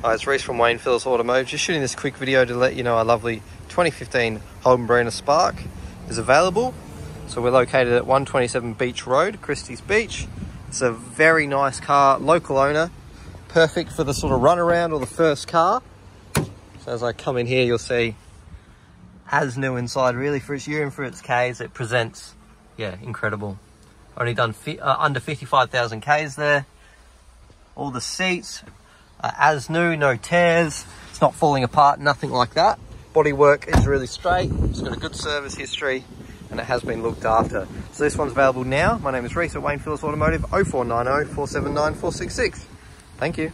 Hi, it's Reece from Wayne Phillis Automotive. Just shooting this quick video to let you know our lovely 2015 Holden Barina Spark is available. So we're located at 127 Beach Road, Christies Beach. It's a very nice car, local owner, perfect for the sort of runaround or the first car. So as I come in here, you'll see as new inside really for its year and for its Ks. It presents, yeah, incredible. Only done uh, under 55,000 Ks there. All the seats, uh, as new, no tears, it's not falling apart, nothing like that. Bodywork is really straight, it's got a good service history, and it has been looked after. So this one's available now. My name is Reece at Wayne Phillis Automotive, 0490 479 466. Thank you.